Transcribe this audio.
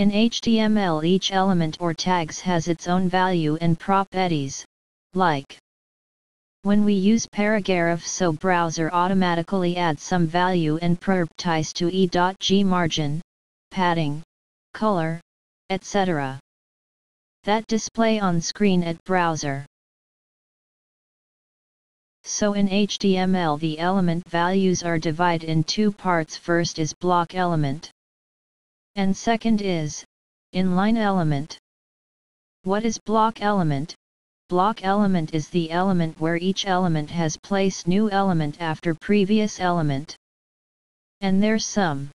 In HTML each element or tags has its own value and properties, like when we use paragraph so browser automatically adds some value and properties to e.g margin, padding, color, etc. That display on screen at browser. So in HTML the element values are divided in two parts first is block element. And second is, inline element. What is block element? Block element is the element where each element has placed new element after previous element. And there's some.